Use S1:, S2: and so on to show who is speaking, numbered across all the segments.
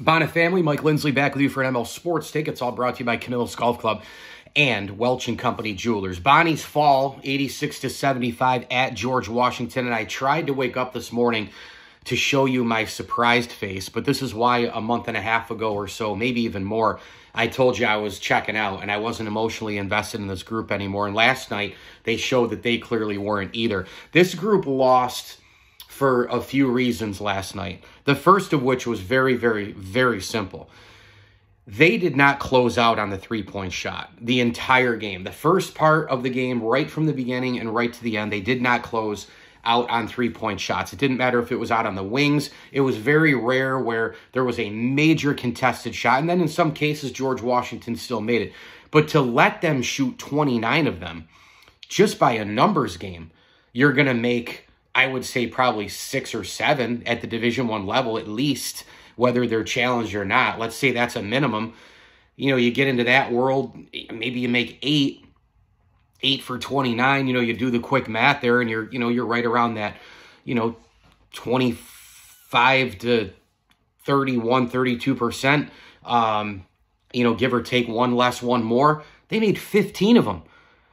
S1: Bonnet family, Mike Lindsley back with you for an ML Sports Take. It's all brought to you by Camillus Golf Club and Welch and Company Jewelers. Bonnie's fall 86 to 75 at George Washington, and I tried to wake up this morning to show you my surprised face, but this is why a month and a half ago or so, maybe even more, I told you I was checking out and I wasn't emotionally invested in this group anymore. And last night they showed that they clearly weren't either. This group lost for a few reasons last night. The first of which was very, very, very simple. They did not close out on the three point shot the entire game. The first part of the game, right from the beginning and right to the end, they did not close out on three point shots. It didn't matter if it was out on the wings. It was very rare where there was a major contested shot. And then in some cases, George Washington still made it. But to let them shoot 29 of them just by a numbers game, you're going to make I would say probably six or seven at the Division One level at least, whether they're challenged or not. Let's say that's a minimum. You know, you get into that world, maybe you make eight, eight for 29. You know, you do the quick math there, and you're, you know, you're right around that, you know, 25 to 31, 32%. Um, you know, give or take one less, one more. They made 15 of them.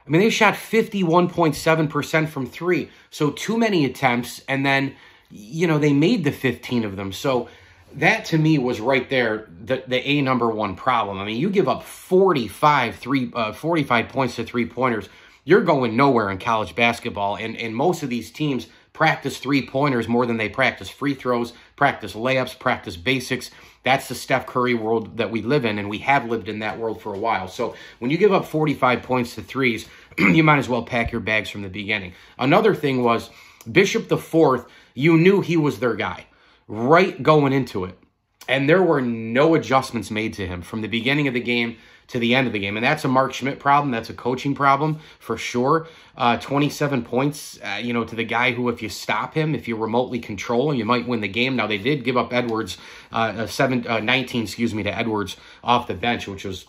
S1: I mean, they shot 51.7% from three. So too many attempts. And then, you know, they made the 15 of them. So that to me was right there the, the A number one problem. I mean, you give up 45, three, uh, 45 points to three pointers. You're going nowhere in college basketball. And, and most of these teams practice three pointers more than they practice free throws, practice layups, practice basics. That's the Steph Curry world that we live in, and we have lived in that world for a while. So when you give up 45 points to threes, you might as well pack your bags from the beginning. Another thing was Bishop the Fourth, you knew he was their guy right going into it. And there were no adjustments made to him from the beginning of the game to the end of the game. And that's a Mark Schmidt problem. That's a coaching problem for sure. Uh, 27 points, uh, you know, to the guy who, if you stop him, if you remotely control him, you might win the game. Now, they did give up Edwards, uh, seven, uh, 19, excuse me, to Edwards off the bench, which was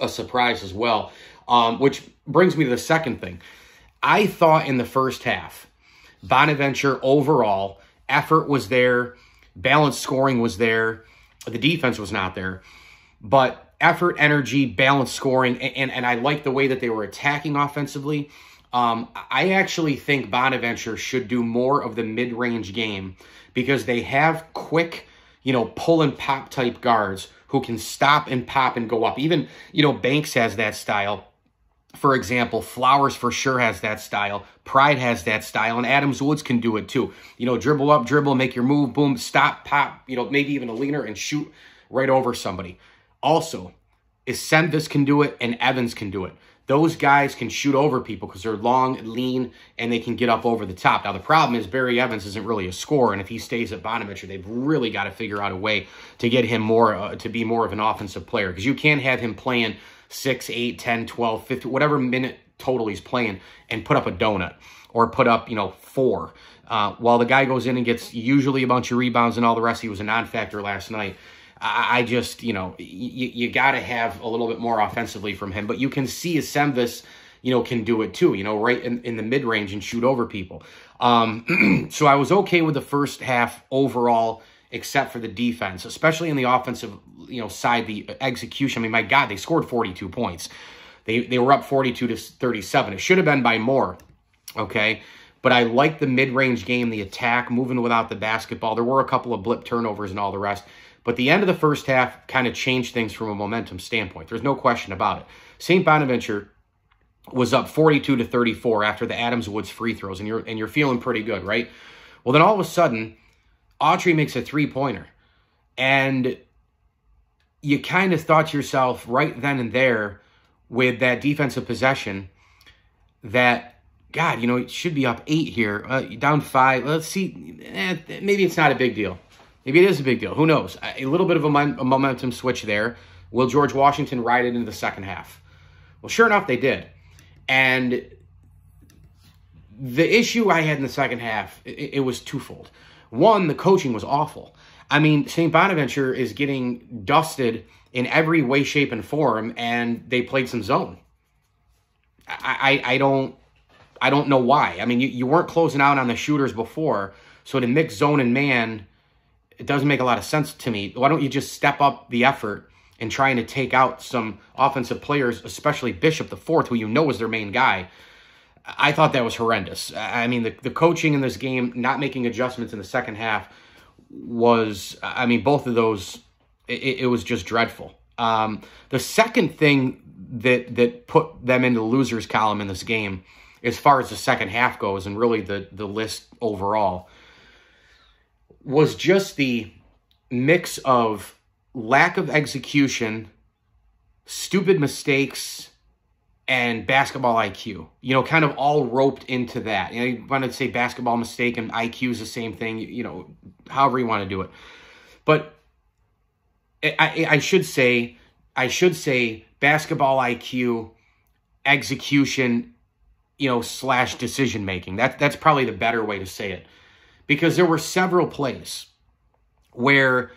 S1: a surprise as well. Um, which brings me to the second thing. I thought in the first half, Bonaventure overall, effort was there, balanced scoring was there, the defense was not there. But effort, energy, balanced scoring, and, and, I like the way that they were attacking offensively. Um, I actually think Bonaventure should do more of the mid range game because they have quick, you know, pull and pop type guards who can stop and pop and go up. Even, you know, Banks has that style. For example, Flowers for sure has that style. Pride has that style, and Adams Woods can do it too. You know, dribble up, dribble, make your move, boom, stop, pop, you know, maybe even a leaner and shoot right over somebody. Also, is Semvis can do it and Evans can do it. Those guys can shoot over people because they're long, lean, and they can get up over the top. Now, the problem is Barry Evans isn't really a scorer, and if he stays at Bonaventure, they've really got to figure out a way to get him more, uh, to be more of an offensive player because you can't have him playing 6, 8, 10, 12, 15, whatever minute total he's playing and put up a donut or put up, you know, four. Uh, while the guy goes in and gets usually a bunch of rebounds and all the rest, he was a non-factor last night. I, just, you know, you, you got to have a little bit more offensively from him. But you can see Semvis, you know, can do it too, you know, right in, in the mid range and shoot over people. Um, so I was okay with the first half overall, except for the defense, especially in the offensive, you know, side, the execution. I mean, my God, they scored 42 points. They, they were up 42 to 37. It should have been by more, okay? But I like the mid range game, the attack, moving without the basketball. There were a couple of blip turnovers and all the rest. But the end of the first half kind of changed things from a momentum standpoint. There's no question about it. St. Bonaventure was up 42 to 34 after the Adams Woods free throws, and you're and you're feeling pretty good, right? Well, then all of a sudden, Autry makes a three pointer, and you kind of thought to yourself right then and there with that defensive possession that God, you know, it should be up eight here, uh, down five. Let's see, eh, maybe it's not a big deal. Maybe it is a big deal. Who knows? A little bit of a, a momentum switch there. Will George Washington ride it into the second half? Well, sure enough, they did. And the issue I had in the second half, it, it was twofold. One, the coaching was awful. I mean, St. Bonaventure is getting dusted in every way, shape, and form, and they played some zone. I, I, I don't I don't know why. I mean, you, you weren't closing out on the shooters before, so to mix zone and man it doesn't make a lot of sense to me. Why don't you just step up the effort and trying to take out some offensive players, especially Bishop the fourth, who you know is their main guy? I thought that was horrendous. I mean, the, the coaching in this game, not making adjustments in the second half, was, I mean, both of those, it, it was just dreadful. Um, the second thing that that put them into the losers column in this game, as far as the second half goes, and really the the list overall, was just the mix of lack of execution, stupid mistakes, and basketball IQ. You know, kind of all roped into that. You know, want to say basketball mistake and IQ is the same thing. You know, however you want to do it, but I, I should say, I should say basketball IQ, execution, you know, slash decision making. That that's probably the better way to say it, because there were several plays where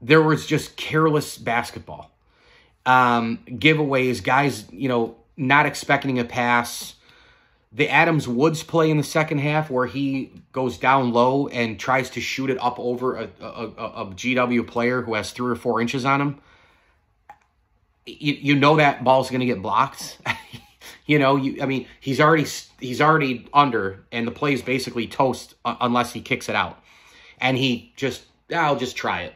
S1: there was just careless basketball, um, giveaways, guys, you know, not expecting a pass. The Adams Woods play in the second half where he goes down low and tries to shoot it up over a, a, a, GW player who has three or four inches on him. You, you know that ball's going to get blocked. you know, you, I mean, he's already he's already under, and the play is basically toast uh, unless he kicks it out, and he just ah, I'll just try it.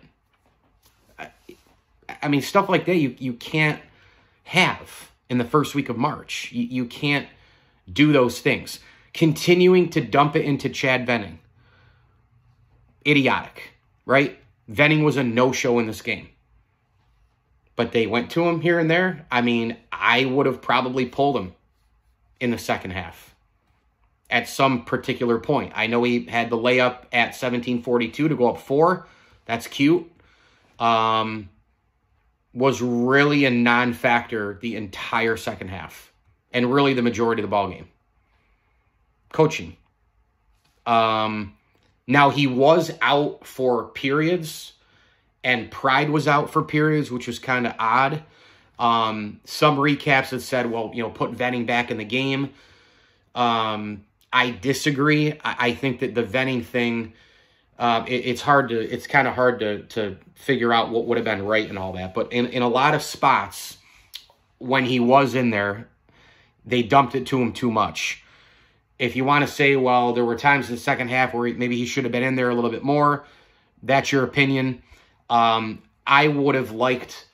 S1: I, I mean, stuff like that you you can't have in the first week of March. You, you can't do those things. Continuing to dump it into Chad Venning. Idiotic, right? Venning was a no-show in this game. But they went to him here and there. I mean, I would have probably pulled him in the second half at some particular point. I know he had the layup at 1742 to go up four. That's cute. Um, was really a non-factor the entire second half and really the majority of the ball game. Coaching. Um, now he was out for periods, and Pride was out for periods, which was kind of odd. Um, some recaps have said, well, you know, put Venning back in the game. Um, I disagree. I, I, think that the Venning thing, uh, it, it's hard to, it's kind of hard to to figure out what would have been right and all that. But in in a lot of spots, when he was in there, they dumped it to him too much. If you want to say, well, there were times in the second half where maybe he should have been in there a little bit more, that's your opinion. Um, I would have liked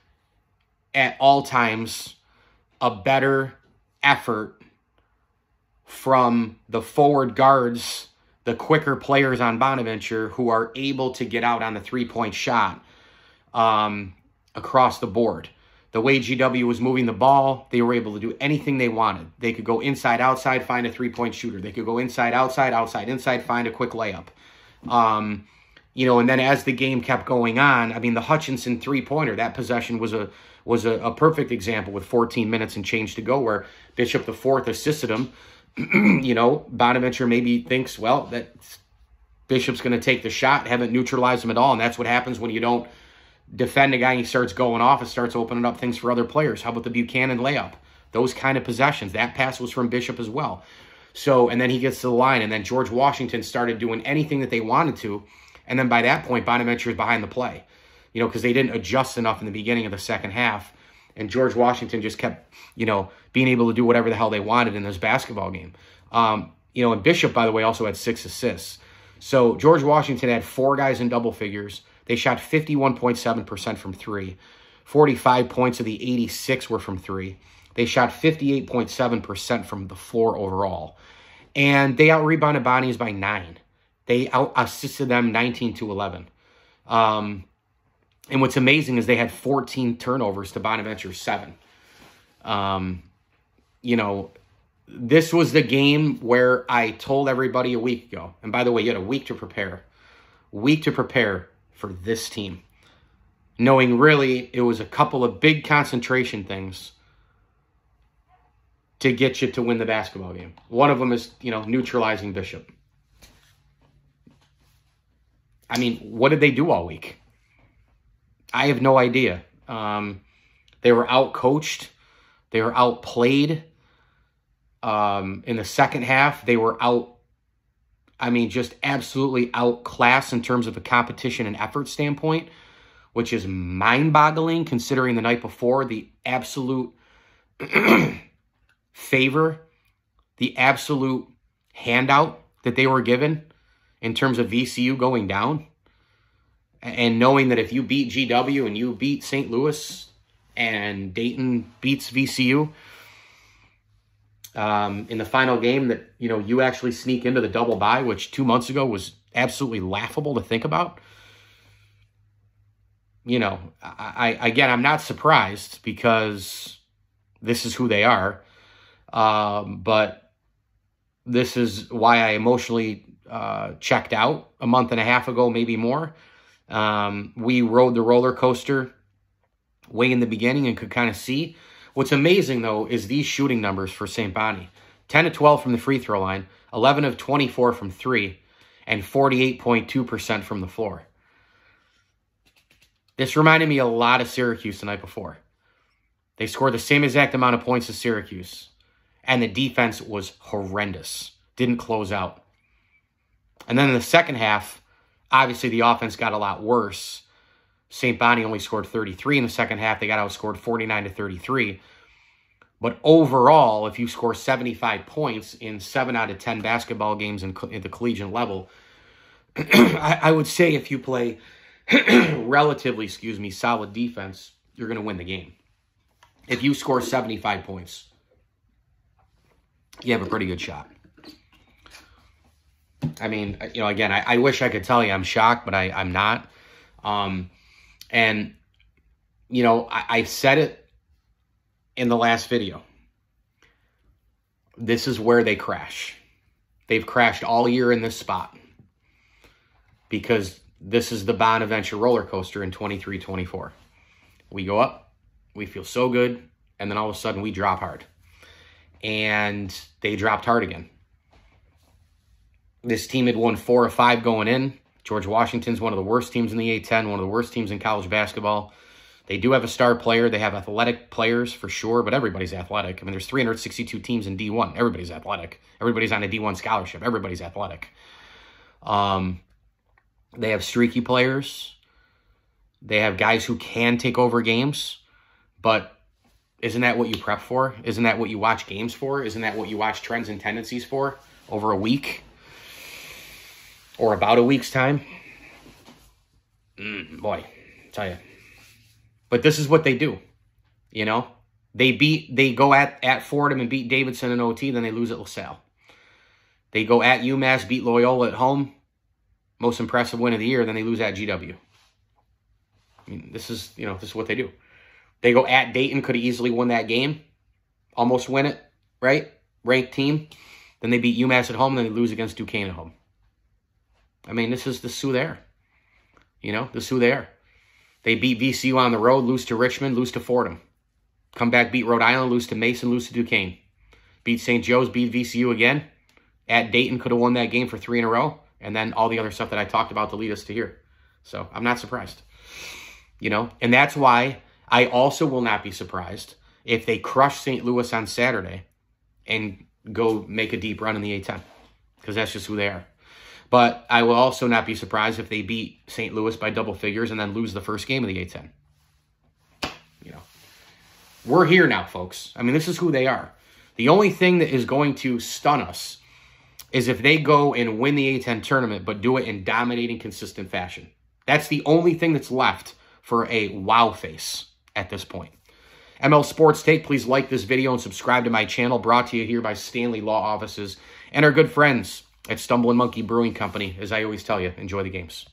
S1: at all times a better effort from the forward guards, the quicker players on Bonaventure who are able to get out on the three point shot um, across the board the way GW was moving the ball, they were able to do anything they wanted. They could go inside, outside, find a three point shooter. They could go inside, outside, outside, inside, find a quick layup. Um, you know, and then as the game kept going on, I mean, the Hutchinson three pointer, that possession was a was a, a, perfect example with 14 minutes and change to go, where Bishop the fourth assisted him. you know, Bonaventure maybe thinks, well, that Bishop's going to take the shot, haven't neutralized him at all, and that's what happens when you don't defend a guy he starts going off and starts opening up things for other players. How about the Buchanan layup? Those kind of possessions. That pass was from Bishop as well. So, and then he gets to the line, and then George Washington started doing anything that they wanted to. And then by that point, Bonaventure is behind the play, you know, because they didn't adjust enough in the beginning of the second half. And George Washington just kept, you know, being able to do whatever the hell they wanted in this basketball game. Um, you know, and Bishop, by the way, also had six assists. So George Washington had four guys in double figures. They shot 51.7% from three. 45 points of the 86 were from three. They shot 58.7% from the floor overall. And they out rebounded Bonnie's by nine. They out assisted them 19 to 11. Um, and what's amazing is they had 14 turnovers to Bonaventure's seven. Um, you know, this was the game where I told everybody a week ago. And by the way, you had a week to prepare. Week to prepare for this team. Knowing really it was a couple of big concentration things to get you to win the basketball game. One of them is, you know, neutralizing Bishop. I mean, what did they do all week? I have no idea. Um, they were out coached. They were outplayed. Um, in the second half, they were out I mean, just absolutely outclassed in terms of a competition and effort standpoint, which is mind boggling considering the night before the absolute favor, the absolute handout that they were given in terms of VCU going down. And knowing that if you beat GW and you beat St. Louis and Dayton beats VCU, um, in the final game that you know you actually sneak into the double bye, which two months ago was absolutely laughable to think about. You know, I, I again, I'm not surprised because this is who they are, um, but this is why I emotionally uh, checked out a month and a half ago, maybe more. Um, we rode the roller coaster way in the beginning and could kind of see What's amazing, though, is these shooting numbers for St. Bonnie. 10 to 12 from the free throw line, 11 of 24 from three, and 48.2% from the floor. This reminded me a lot of Syracuse the night before. They scored the same exact amount of points as Syracuse, and the defense was horrendous. Didn't close out. And then in the second half, obviously the offense got a lot worse St. Bonnie only scored 33 in the second half. They got outscored 49 to 33. But overall, if you score 75 points in seven out of 10 basketball games in, at the collegiate level, I, I would say if you play relatively, excuse me, solid defense, you're going to win the game. If you score 75 points, you have a pretty good shot. I mean, you know, again, I, I wish I could tell you I'm shocked, but I, I'm not. Um, and, you know, I, I said it in the last video. This is where they crash. They've crashed all year in this spot because this is the Bonaventure roller coaster in 23 24. We go up, we feel so good, and then all of a sudden we drop hard. And they dropped hard again. This team had won four or five going in. George Washington's one of the worst teams in the A10, one of the worst teams in college basketball. They do have a star player. They have athletic players for sure, but everybody's athletic. I mean, there's 362 teams in D1. Everybody's athletic. Everybody's on a D1 scholarship. Everybody's athletic. Um, they have streaky players. They have guys who can take over games, but isn't that what you prep for? Isn't that what you watch games for? Isn't that what you watch trends and tendencies for over a week? Or about a week's time. Mm, boy, I tell you. But this is what they do. You know, they beat, they go at, at Fordham and beat Davidson in OT, then they lose at LaSalle. They go at UMass, beat Loyola at home. Most impressive win of the year, then they lose at GW. I mean, this is, you know, this is what they do. They go at Dayton, could have easily won that game. Almost win it, right? Ranked team. Then they beat UMass at home, then they lose against Duquesne at home. I mean, this is the Sioux there. You know, the Sioux there. They beat VCU on the road, lose to Richmond, lose to Fordham. Come back, beat Rhode Island, lose to Mason, lose to Duquesne. Beat St. Joe's, beat VCU again. At Dayton, could have won that game for three in a row. And then all the other stuff that I talked about to lead us to here. So I'm not surprised. You know, and that's why I also will not be surprised if they crush St. Louis on Saturday and go make a deep run in the A10. Because that's just who they are. But I will also not be surprised if they beat St. Louis by double figures and then lose the first game of the A10. You know, we're here now, folks. I mean, this is who they are. The only thing that is going to stun us is if they go and win the A10 tournament, but do it in dominating, consistent fashion. That's the only thing that's left for a wow face at this point. ML Sports Take, please like this video and subscribe to my channel, brought to you here by Stanley Law Offices and our good friends at Stumbling Monkey Brewing Company. As I always tell you, enjoy the games.